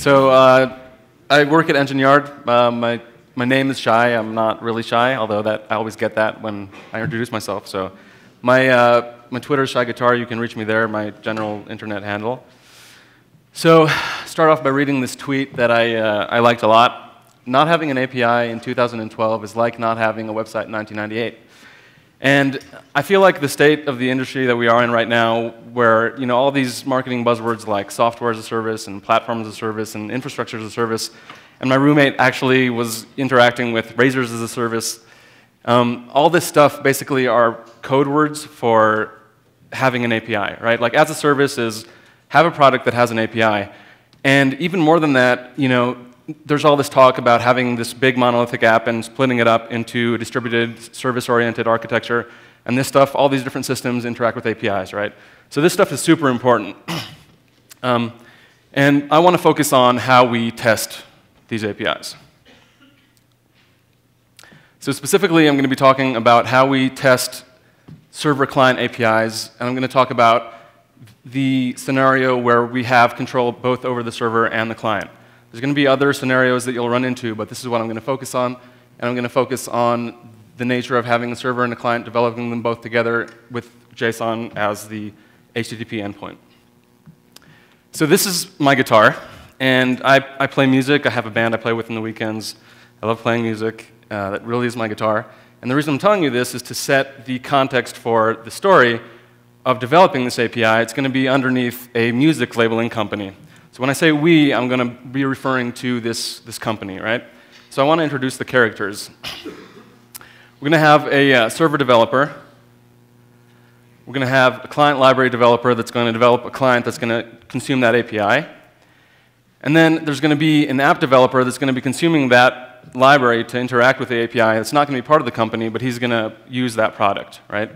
So uh, I work at Engine Yard. Uh, my, my name is Shai. I'm not really shy, although that, I always get that when I introduce myself. So my, uh, my Twitter is shaiguitar. You can reach me there, my general internet handle. So start off by reading this tweet that I, uh, I liked a lot. Not having an API in 2012 is like not having a website in 1998. And I feel like the state of the industry that we are in right now, where you know, all these marketing buzzwords like software as a service and platform as a service and infrastructure as a service, and my roommate actually was interacting with Razors as a service. Um, all this stuff basically are code words for having an API, right? Like as a service is have a product that has an API. And even more than that, you know, there's all this talk about having this big monolithic app and splitting it up into a distributed service-oriented architecture. And this stuff, all these different systems interact with APIs, right? So this stuff is super important. um, and I want to focus on how we test these APIs. So specifically, I'm going to be talking about how we test server-client APIs, and I'm going to talk about the scenario where we have control both over the server and the client. There's going to be other scenarios that you'll run into, but this is what I'm going to focus on. And I'm going to focus on the nature of having a server and a client, developing them both together with JSON as the HTTP endpoint. So this is my guitar, and I, I play music. I have a band I play with in the weekends. I love playing music. Uh, that really is my guitar. And the reason I'm telling you this is to set the context for the story of developing this API. It's going to be underneath a music labeling company. So when I say we, I'm going to be referring to this, this company, right? So I want to introduce the characters. We're going to have a uh, server developer. We're going to have a client library developer that's going to develop a client that's going to consume that API. And then there's going to be an app developer that's going to be consuming that library to interact with the API. It's not going to be part of the company, but he's going to use that product, right?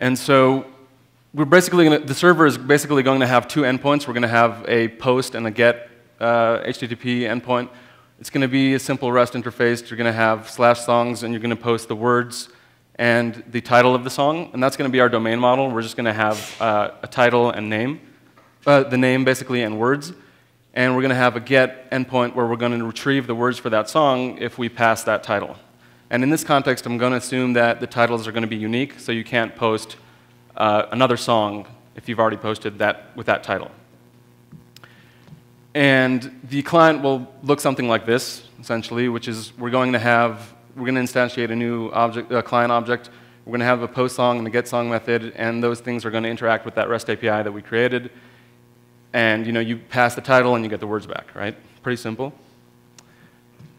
And so we're basically gonna, the server is basically going to have two endpoints. We're going to have a post and a get uh, HTTP endpoint. It's going to be a simple REST interface. You're going to have slash songs, and you're going to post the words and the title of the song, and that's going to be our domain model. We're just going to have uh, a title and name, uh, the name basically, and words. And we're going to have a get endpoint where we're going to retrieve the words for that song if we pass that title. And in this context, I'm going to assume that the titles are going to be unique, so you can't post uh, another song if you've already posted that with that title. And the client will look something like this, essentially, which is we're going to have, we're going to instantiate a new object, a client object. We're going to have a post song and a get song method, and those things are going to interact with that REST API that we created. And you know, you pass the title and you get the words back, right? Pretty simple.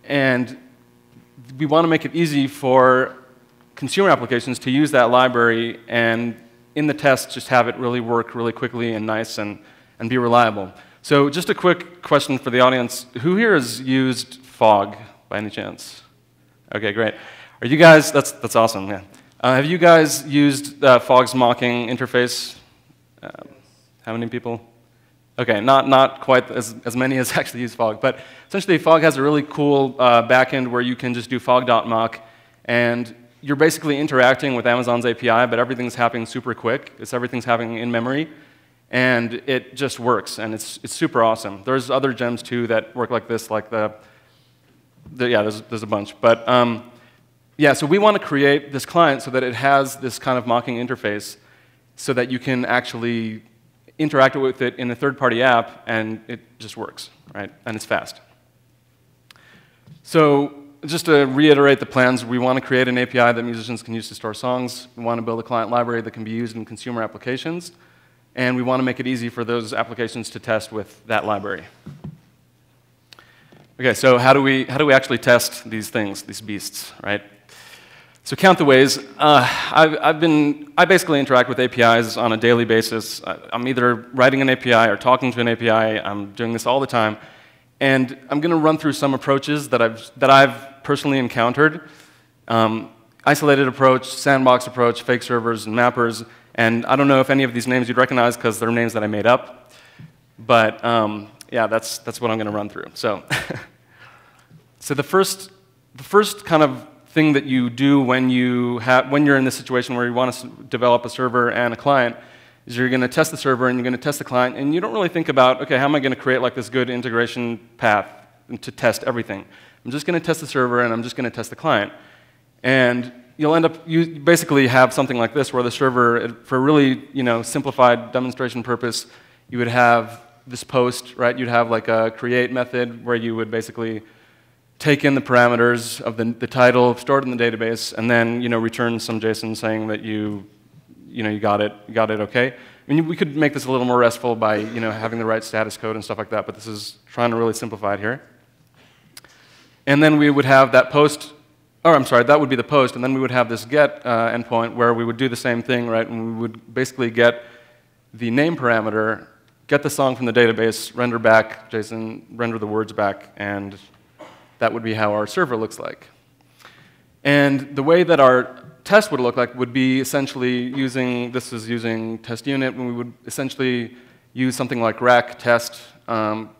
And we want to make it easy for consumer applications to use that library and in the test, just have it really work really quickly and nice and, and be reliable. So just a quick question for the audience. Who here has used Fog by any chance? Okay, great. Are you guys, that's, that's awesome, yeah. Uh, have you guys used uh, Fog's mocking interface? Uh, how many people? Okay, not, not quite as, as many as actually use Fog, but essentially Fog has a really cool uh, backend where you can just do fog.mock and you're basically interacting with Amazon's API, but everything's happening super quick. It's everything's happening in memory, and it just works, and it's, it's super awesome. There's other gems too that work like this, like the, the yeah, there's, there's a bunch. But um, yeah, so we want to create this client so that it has this kind of mocking interface so that you can actually interact with it in a third-party app, and it just works, right? And it's fast. So just to reiterate the plans, we want to create an API that musicians can use to store songs. We want to build a client library that can be used in consumer applications. And we want to make it easy for those applications to test with that library. Okay, so how do we, how do we actually test these things, these beasts, right? So count the ways. Uh, I've, I've, been, I basically interact with APIs on a daily basis. I'm either writing an API or talking to an API. I'm doing this all the time. And I'm going to run through some approaches that I've, that I've personally encountered. Um, isolated approach, sandbox approach, fake servers, and mappers. And I don't know if any of these names you'd recognize because they're names that I made up. But um, yeah, that's, that's what I'm going to run through. So, so the, first, the first kind of thing that you do when, you have, when you're in this situation where you want to develop a server and a client is you're going to test the server and you're going to test the client, and you don't really think about, okay, how am I going to create like this good integration path to test everything? I'm just going to test the server and I'm just going to test the client. And you'll end up, you basically have something like this where the server, for really you know, simplified demonstration purpose, you would have this post, right? You'd have like a create method where you would basically take in the parameters of the, the title, stored in the database, and then you know, return some JSON saying that you you know, you got it, you got it okay. I mean, we could make this a little more restful by you know, having the right status code and stuff like that, but this is trying to really simplify it here. And then we would have that post, or I'm sorry, that would be the post, and then we would have this get uh, endpoint where we would do the same thing, right? And we would basically get the name parameter, get the song from the database, render back JSON, render the words back, and that would be how our server looks like. And the way that our test would look like would be essentially using, this is using test unit, and we would essentially use something like rack test, um,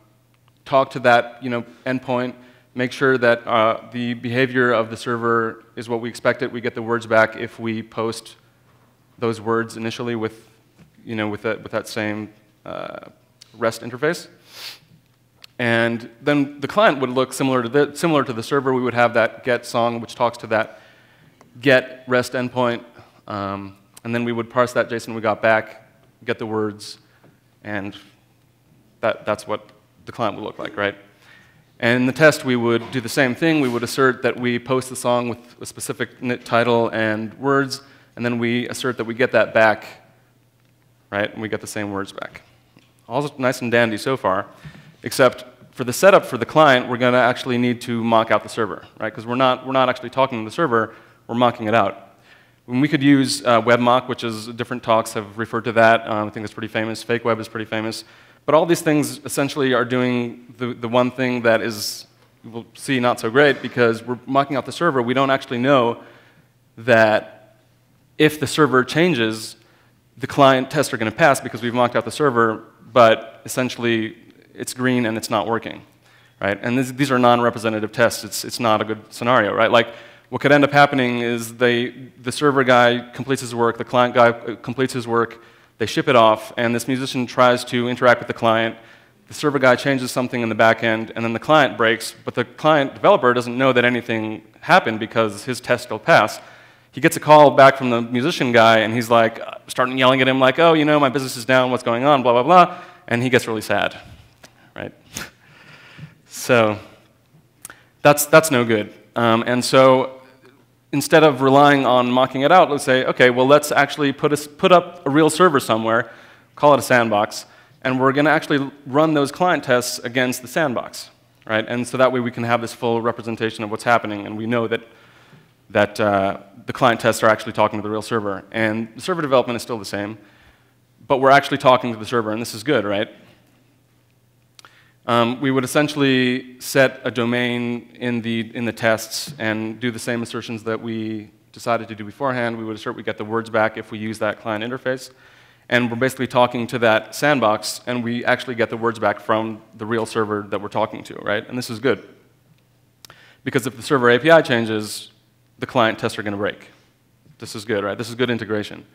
talk to that you know, endpoint, make sure that uh, the behavior of the server is what we expected. We get the words back if we post those words initially with, you know, with, that, with that same uh, REST interface. And then the client would look similar to, the, similar to the server. We would have that get song, which talks to that get REST endpoint, um, and then we would parse that JSON we got back, get the words, and that, that's what the client would look like, right? And in the test, we would do the same thing. We would assert that we post the song with a specific title and words, and then we assert that we get that back, right? And we get the same words back. All nice and dandy so far, except for the setup for the client, we're going to actually need to mock out the server, right? Because we're not, we're not actually talking to the server, we're mocking it out. We could use uh, WebMock, which is different talks have referred to that. Um, I think it's pretty famous. Fake Web is pretty famous. But all these things essentially are doing the, the one thing that is, we'll see, not so great because we're mocking out the server. We don't actually know that if the server changes, the client tests are going to pass because we've mocked out the server, but essentially it's green and it's not working, right? And this, these are non-representative tests. It's, it's not a good scenario, right? Like what could end up happening is they, the server guy completes his work, the client guy uh, completes his work, they ship it off, and this musician tries to interact with the client. The server guy changes something in the back end, and then the client breaks, but the client developer doesn't know that anything happened because his test still passed. He gets a call back from the musician guy, and he's like, uh, starting yelling at him, like, oh, you know, my business is down, what's going on, blah, blah, blah, and he gets really sad, right? so that's, that's no good. Um, and so instead of relying on mocking it out, let's say, okay, well, let's actually put, a, put up a real server somewhere, call it a sandbox, and we're going to actually run those client tests against the sandbox, right? And so that way we can have this full representation of what's happening, and we know that, that uh, the client tests are actually talking to the real server. And the server development is still the same, but we're actually talking to the server, and this is good, right? Um, we would essentially set a domain in the, in the tests and do the same assertions that we decided to do beforehand. We would assert we get the words back if we use that client interface. And we're basically talking to that sandbox, and we actually get the words back from the real server that we're talking to, right? And this is good. Because if the server API changes, the client tests are going to break. This is good, right? This is good integration.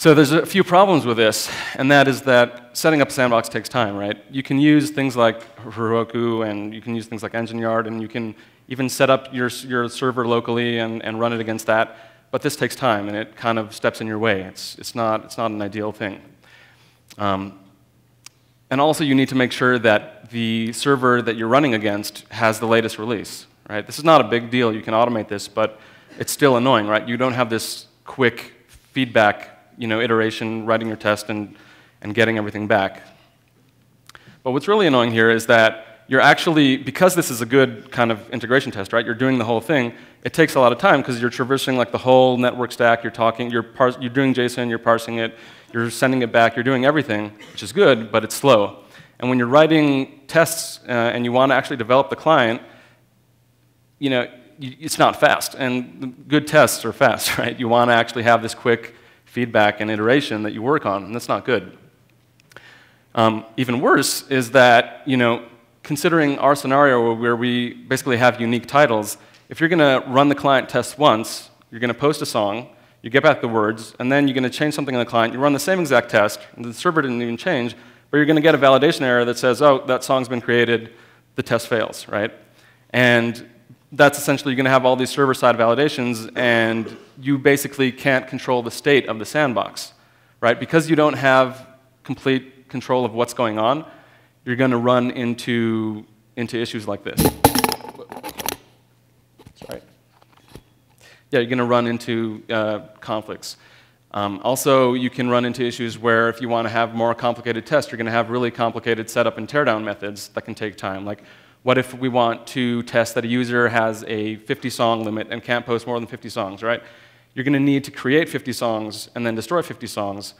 So there's a few problems with this, and that is that setting up a sandbox takes time, right? You can use things like Heroku, and you can use things like Engine Yard, and you can even set up your, your server locally and, and run it against that, but this takes time, and it kind of steps in your way. It's, it's, not, it's not an ideal thing. Um, and also, you need to make sure that the server that you're running against has the latest release, right? This is not a big deal. You can automate this, but it's still annoying, right? You don't have this quick feedback you know, iteration, writing your test, and, and getting everything back. But what's really annoying here is that you're actually, because this is a good kind of integration test, right? You're doing the whole thing. It takes a lot of time because you're traversing like the whole network stack. You're talking, you're, you're doing JSON, you're parsing it, you're sending it back, you're doing everything, which is good, but it's slow. And when you're writing tests uh, and you want to actually develop the client, you know, it's not fast. And good tests are fast, right? You want to actually have this quick feedback and iteration that you work on, and that's not good. Um, even worse is that, you know, considering our scenario where we basically have unique titles, if you're going to run the client test once, you're going to post a song, You get back the words, and then you're going to change something in the client. You run the same exact test, and the server didn't even change, but you're going to get a validation error that says, oh, that song's been created, the test fails, right? And that's essentially you're going to have all these server-side validations, and you basically can't control the state of the sandbox, right? Because you don't have complete control of what's going on, you're going to run into, into issues like this. Right. Yeah, you're going to run into uh, conflicts. Um, also, you can run into issues where if you want to have more complicated tests, you're going to have really complicated setup and teardown methods that can take time. Like, what if we want to test that a user has a 50 song limit and can't post more than 50 songs, right? You're going to need to create 50 songs and then destroy 50 songs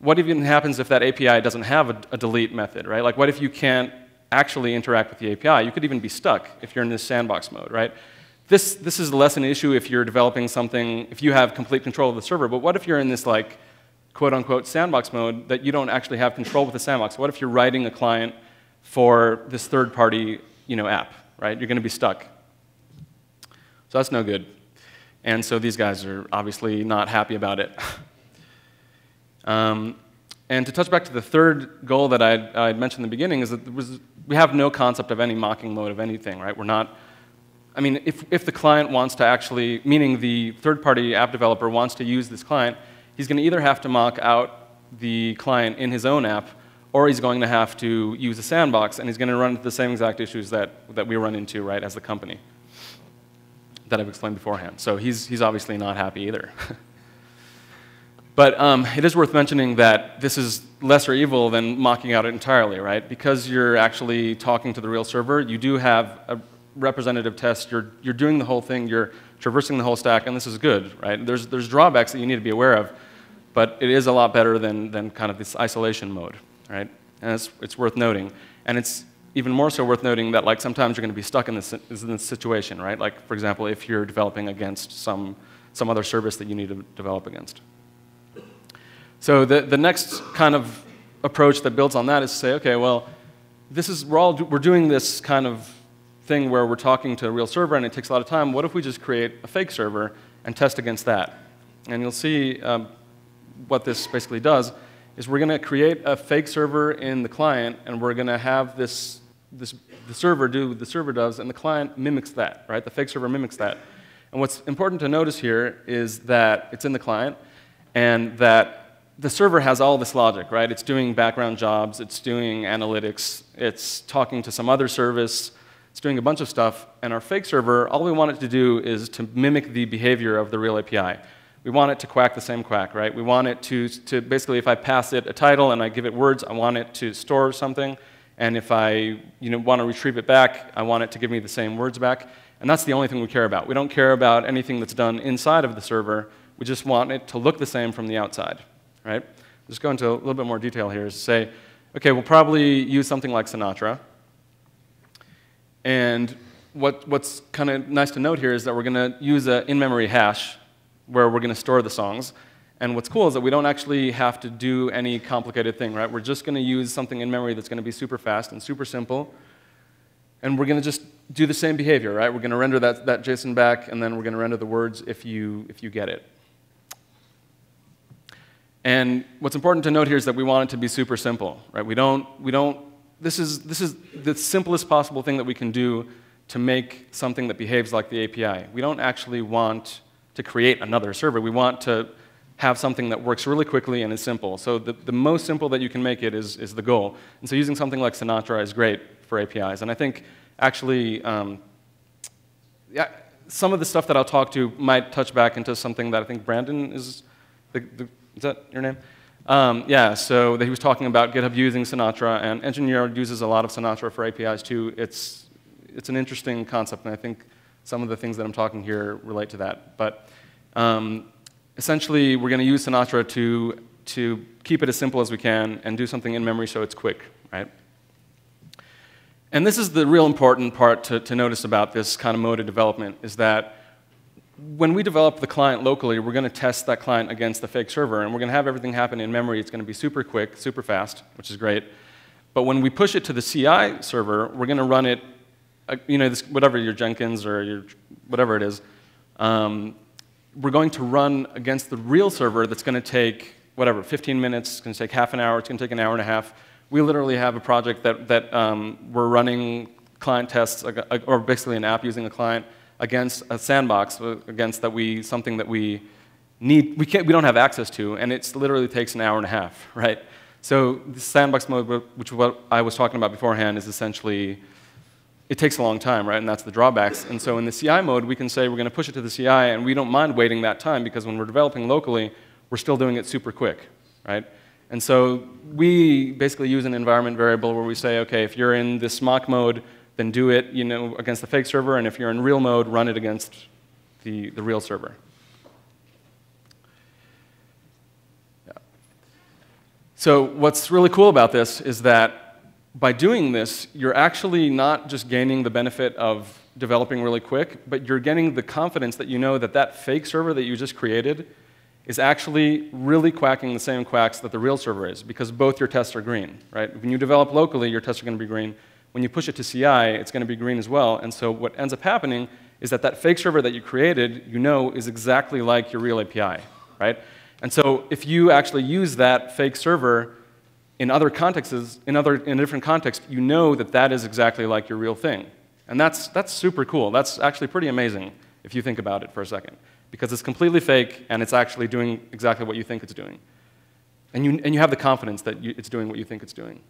what even happens if that API doesn't have a, a, delete method, right? Like, what if you can't actually interact with the API? You could even be stuck if you're in this sandbox mode, right? This, this is less an issue if you're developing something, if you have complete control of the server, but what if you're in this, like, quote unquote sandbox mode that you don't actually have control with the sandbox? What if you're writing a client for this third party you know, app, right? You're going to be stuck. So that's no good. And so these guys are obviously not happy about it. Um, and to touch back to the third goal that I'd, I'd mentioned in the beginning is that was, we have no concept of any mocking mode of anything, right? We're not, I mean, if, if the client wants to actually, meaning the third-party app developer wants to use this client, he's going to either have to mock out the client in his own app, or he's going to have to use a sandbox, and he's going to run into the same exact issues that, that we run into, right, as the company that I've explained beforehand. So he's, he's obviously not happy either. But um, it is worth mentioning that this is lesser evil than mocking out it entirely, right? Because you're actually talking to the real server, you do have a representative test. You're, you're doing the whole thing. You're traversing the whole stack, and this is good, right? There's, there's drawbacks that you need to be aware of, but it is a lot better than, than kind of this isolation mode, right? And it's, it's worth noting. And it's even more so worth noting that like sometimes you're going to be stuck in this, in this situation, right? Like, for example, if you're developing against some, some other service that you need to develop against. So the, the next kind of approach that builds on that is to say, okay, well, this is, we're, all, we're doing this kind of thing where we're talking to a real server and it takes a lot of time. What if we just create a fake server and test against that? And you'll see um, what this basically does is we're going to create a fake server in the client and we're going to have this, this, the server do what the server does and the client mimics that, right? The fake server mimics that. And what's important to notice here is that it's in the client and that the server has all this logic, right? It's doing background jobs, it's doing analytics, it's talking to some other service, it's doing a bunch of stuff, and our fake server, all we want it to do is to mimic the behavior of the real API. We want it to quack the same quack, right? We want it to, to basically, if I pass it a title and I give it words, I want it to store something, and if I you know, want to retrieve it back, I want it to give me the same words back. And that's the only thing we care about. We don't care about anything that's done inside of the server. We just want it to look the same from the outside right? Just go into a little bit more detail here is say, okay, we'll probably use something like Sinatra. And what, what's kind of nice to note here is that we're going to use an in-memory hash where we're going to store the songs. And what's cool is that we don't actually have to do any complicated thing, right? We're just going to use something in memory that's going to be super fast and super simple. And we're going to just do the same behavior, right? We're going to render that, that JSON back, and then we're going to render the words if you, if you get it. And what's important to note here is that we want it to be super simple, right? We don't, we don't, this is, this is the simplest possible thing that we can do to make something that behaves like the API. We don't actually want to create another server. We want to have something that works really quickly and is simple. So the, the most simple that you can make it is, is the goal. And so using something like Sinatra is great for APIs. And I think actually, um, yeah, some of the stuff that I'll talk to might touch back into something that I think Brandon is the, the is that your name? Um, yeah, so he was talking about GitHub using Sinatra, and Engine Yard uses a lot of Sinatra for APIs too. It's, it's an interesting concept, and I think some of the things that I'm talking here relate to that. But um, essentially, we're going to use Sinatra to, to keep it as simple as we can and do something in memory so it's quick, right? And this is the real important part to, to notice about this kind of mode of development, is that when we develop the client locally, we're going to test that client against the fake server, and we're going to have everything happen in memory. It's going to be super quick, super fast, which is great. But when we push it to the CI server, we're going to run it, you know, this, whatever your Jenkins or your whatever it is, um, we're going to run against the real server that's going to take, whatever, 15 minutes, it's going to take half an hour, it's going to take an hour and a half. We literally have a project that, that um, we're running client tests, or basically an app using a client against a sandbox, uh, against that we, something that we need, we, can't, we don't have access to, and it literally takes an hour and a half, right? So the sandbox mode, which what I was talking about beforehand, is essentially it takes a long time, right? And that's the drawbacks. And so in the CI mode, we can say we're going to push it to the CI, and we don't mind waiting that time because when we're developing locally, we're still doing it super quick, right? And so we basically use an environment variable where we say, okay, if you're in this mock mode, then do it you know, against the fake server, and if you're in real mode, run it against the, the real server. Yeah. So what's really cool about this is that by doing this, you're actually not just gaining the benefit of developing really quick, but you're getting the confidence that you know that that fake server that you just created is actually really quacking the same quacks that the real server is, because both your tests are green, right? When you develop locally, your tests are going to be green. When you push it to CI, it's going to be green as well. And so what ends up happening is that that fake server that you created, you know, is exactly like your real API, right? And so if you actually use that fake server in other contexts, in, other, in a different context, you know that that is exactly like your real thing. And that's, that's super cool. That's actually pretty amazing if you think about it for a second. Because it's completely fake and it's actually doing exactly what you think it's doing. And you, and you have the confidence that you, it's doing what you think it's doing.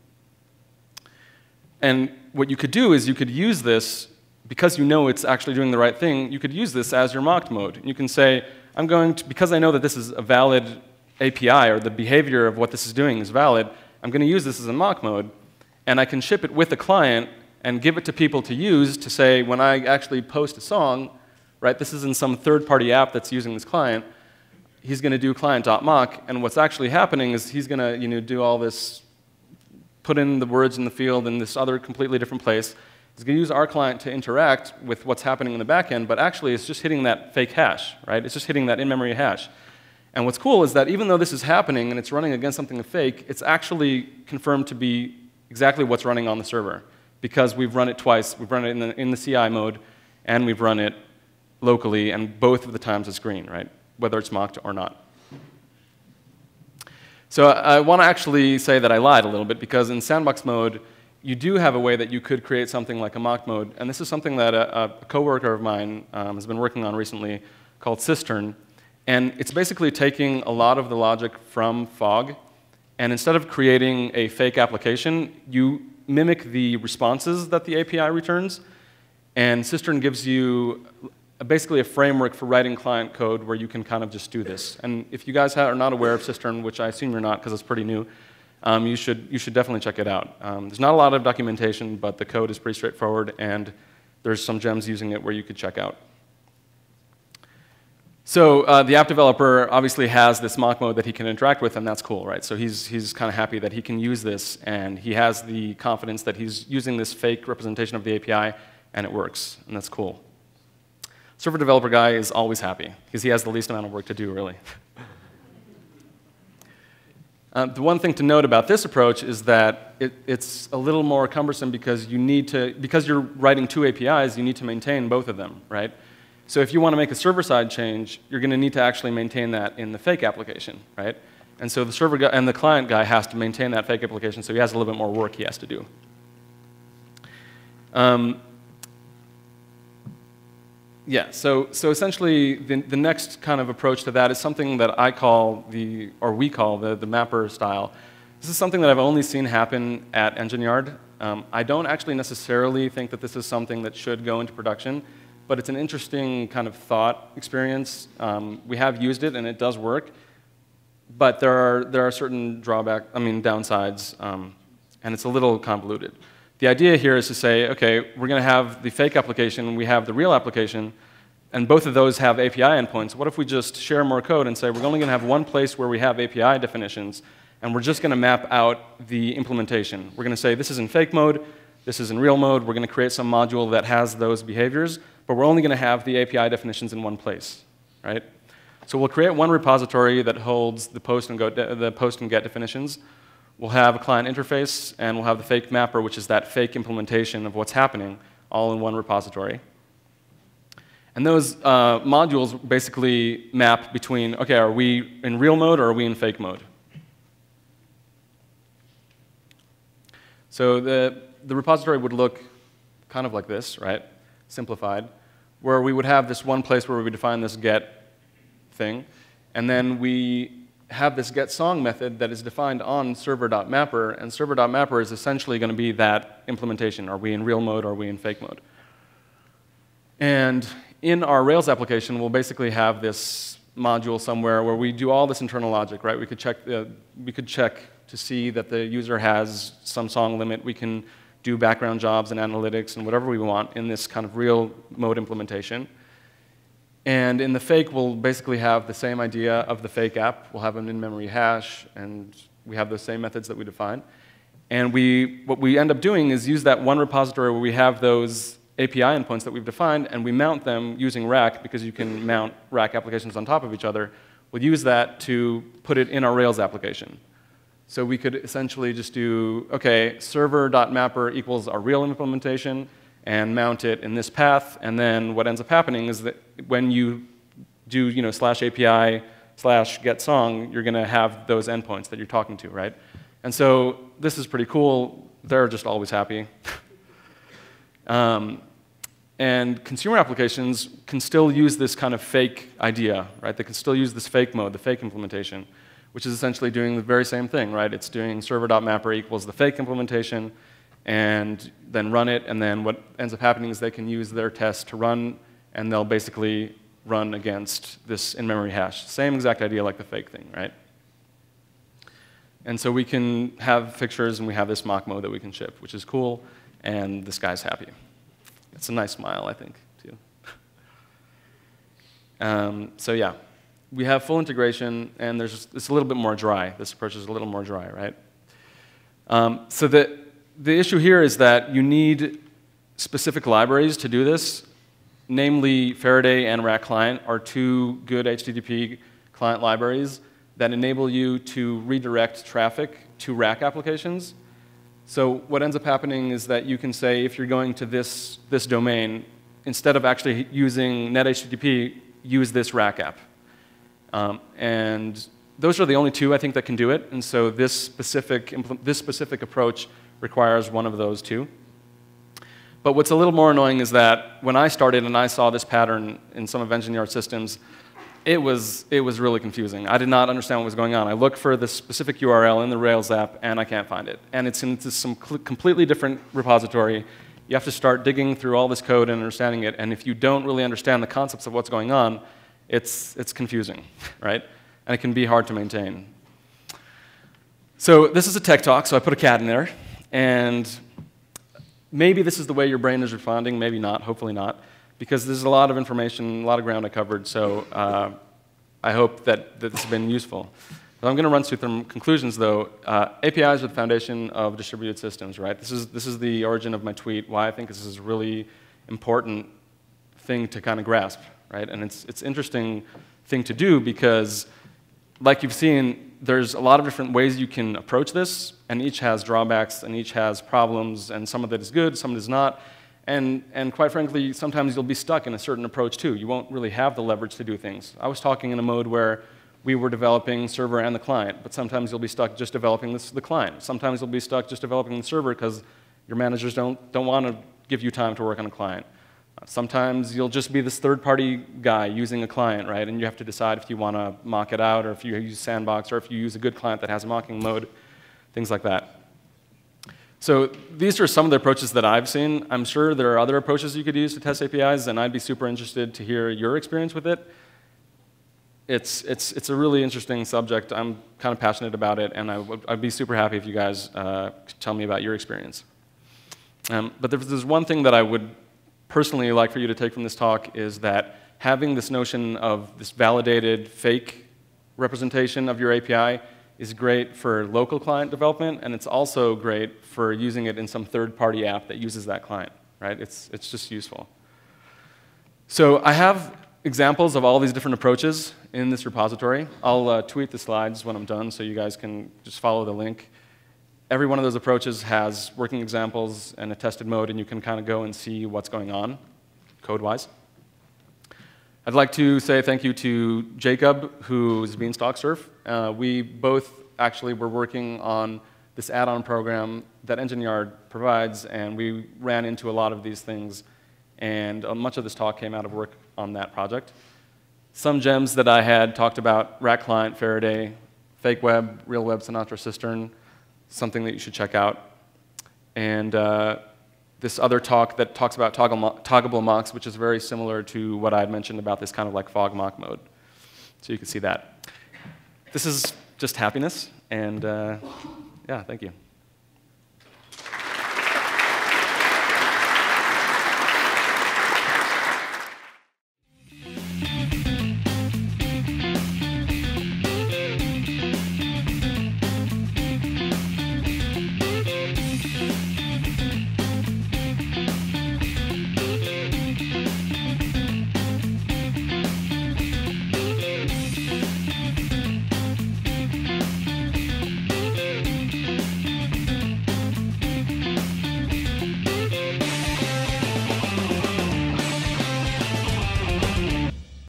And what you could do is you could use this, because you know it's actually doing the right thing, you could use this as your mocked mode. You can say, I'm going to, because I know that this is a valid API or the behavior of what this is doing is valid, I'm going to use this as a mock mode, and I can ship it with a client and give it to people to use to say when I actually post a song, right, this is in some third-party app that's using this client, he's going to do client.mock, and what's actually happening is he's going to you know, do all this, put in the words in the field in this other completely different place. He's going to use our client to interact with what's happening in the backend, but actually it's just hitting that fake hash, right? It's just hitting that in-memory hash. And what's cool is that even though this is happening and it's running against something fake, it's actually confirmed to be exactly what's running on the server because we've run it twice. We've run it in the, in the CI mode and we've run it locally, and both of the times it's green, right? Whether it's mocked or not. So I want to actually say that I lied a little bit because in sandbox mode, you do have a way that you could create something like a mock mode. And this is something that a, a coworker of mine um, has been working on recently called Cistern. And it's basically taking a lot of the logic from Fog, and instead of creating a fake application, you mimic the responses that the API returns, and Cistern gives you basically a framework for writing client code where you can kind of just do this. And if you guys are not aware of Cistern, which I assume you're not because it's pretty new, um, you, should, you should definitely check it out. Um, there's not a lot of documentation, but the code is pretty straightforward, and there's some gems using it where you could check out. So uh, the app developer obviously has this mock mode that he can interact with, and that's cool, right? So he's, he's kind of happy that he can use this, and he has the confidence that he's using this fake representation of the API, and it works, and that's cool. Server developer guy is always happy, because he has the least amount of work to do, really. uh, the one thing to note about this approach is that it, it's a little more cumbersome because you need to, because you're writing two APIs, you need to maintain both of them, right? So if you want to make a server-side change, you're going to need to actually maintain that in the fake application, right? And so the server guy and the client guy has to maintain that fake application, so he has a little bit more work he has to do. Um, yeah, so, so essentially the, the next kind of approach to that is something that I call the, or we call the, the mapper style. This is something that I've only seen happen at Engine Yard. Um, I don't actually necessarily think that this is something that should go into production but it's an interesting kind of thought experience. Um, we have used it and it does work, but there are, there are certain drawback, I mean downsides, um, and it's a little convoluted. The idea here is to say, okay, we're going to have the fake application, we have the real application, and both of those have API endpoints. What if we just share more code and say we're only going to have one place where we have API definitions, and we're just going to map out the implementation. We're going to say this is in fake mode, this is in real mode, we're going to create some module that has those behaviors, but we're only going to have the API definitions in one place, right? So we'll create one repository that holds the post and, go, the post and get definitions. We'll have a client interface, and we'll have the fake mapper, which is that fake implementation of what's happening, all in one repository. And those uh, modules basically map between, okay, are we in real mode or are we in fake mode? So the, the repository would look kind of like this, right? Simplified, where we would have this one place where we define this get thing, and then we have this get song method that is defined on server.mapper, and server.mapper is essentially going to be that implementation. Are we in real mode are we in fake mode? And in our Rails application, we'll basically have this module somewhere where we do all this internal logic, right? We could check, the, we could check to see that the user has some song limit. We can do background jobs and analytics and whatever we want in this kind of real mode implementation. And in the fake, we'll basically have the same idea of the fake app. We'll have an in-memory hash, and we have those same methods that we define. And we, what we end up doing is use that one repository where we have those API endpoints that we've defined, and we mount them using Rack, because you can mount Rack applications on top of each other. We'll use that to put it in our Rails application. So we could essentially just do, OK, server.mapper equals our real implementation, and mount it in this path. And then what ends up happening is that when you do you know, slash API slash get song, you're going to have those endpoints that you're talking to, right? And so this is pretty cool. They're just always happy. um, and consumer applications can still use this kind of fake idea, right? They can still use this fake mode, the fake implementation, which is essentially doing the very same thing, right? It's doing server.mapper equals the fake implementation, and then run it, and then what ends up happening is they can use their test to run, and they'll basically run against this in-memory hash. Same exact idea like the fake thing, right? And so we can have fixtures, and we have this mock mode that we can ship, which is cool, and this guy's happy. It's a nice smile, I think, too. um, so yeah, we have full integration, and there's it's a little bit more dry. This approach is a little more dry, right? Um, so the the issue here is that you need specific libraries to do this. Namely, Faraday and Rack Client are two good HTTP client libraries that enable you to redirect traffic to Rack applications. So what ends up happening is that you can say, if you're going to this, this domain, instead of actually using NetHTTP, use this Rack app. Um, and those are the only two, I think, that can do it. And so this specific, this specific approach requires one of those two. But what's a little more annoying is that when I started and I saw this pattern in some of Engine Yard's Systems, it was, it was really confusing. I did not understand what was going on. I looked for this specific URL in the Rails app, and I can't find it. And it's in some completely different repository. You have to start digging through all this code and understanding it. And if you don't really understand the concepts of what's going on, it's, it's confusing, right? And it can be hard to maintain. So this is a tech talk, so I put a cat in there. And maybe this is the way your brain is responding, maybe not, hopefully not, because there's a lot of information, a lot of ground I covered, so uh, I hope that, that this has been useful. I'm going to run through some conclusions, though. Uh, APIs are the foundation of distributed systems, right? This is, this is the origin of my tweet, why I think this is a really important thing to kind of grasp, right? And it's, it's interesting thing to do because, like you've seen, there's a lot of different ways you can approach this, and each has drawbacks and each has problems, and some of it is good, some of it is not. And, and quite frankly, sometimes you'll be stuck in a certain approach too. You won't really have the leverage to do things. I was talking in a mode where we were developing server and the client, but sometimes you'll be stuck just developing this, the client. Sometimes you'll be stuck just developing the server because your managers don't, don't want to give you time to work on a client. Sometimes you'll just be this third-party guy using a client, right? And you have to decide if you want to mock it out or if you use Sandbox or if you use a good client that has a mocking mode, things like that. So these are some of the approaches that I've seen. I'm sure there are other approaches you could use to test APIs, and I'd be super interested to hear your experience with it. It's, it's, it's a really interesting subject. I'm kind of passionate about it, and I'd be super happy if you guys uh, tell me about your experience. Um, but there's one thing that I would personally like for you to take from this talk is that having this notion of this validated fake representation of your API is great for local client development, and it's also great for using it in some third-party app that uses that client, right? It's, it's just useful. So I have examples of all these different approaches in this repository. I'll uh, tweet the slides when I'm done so you guys can just follow the link every one of those approaches has working examples and a tested mode, and you can kind of go and see what's going on code-wise. I'd like to say thank you to Jacob, who's Beanstalk Surf. Uh, we both actually were working on this add-on program that Engine Yard provides, and we ran into a lot of these things, and uh, much of this talk came out of work on that project. Some gems that I had talked about, Rack Client, Faraday, Fake Web, Real Web Sinatra Cistern, something that you should check out. And uh, this other talk that talks about toggle toggable mocks, which is very similar to what I had mentioned about this kind of like fog mock mode. So you can see that. This is just happiness, and uh, yeah, thank you.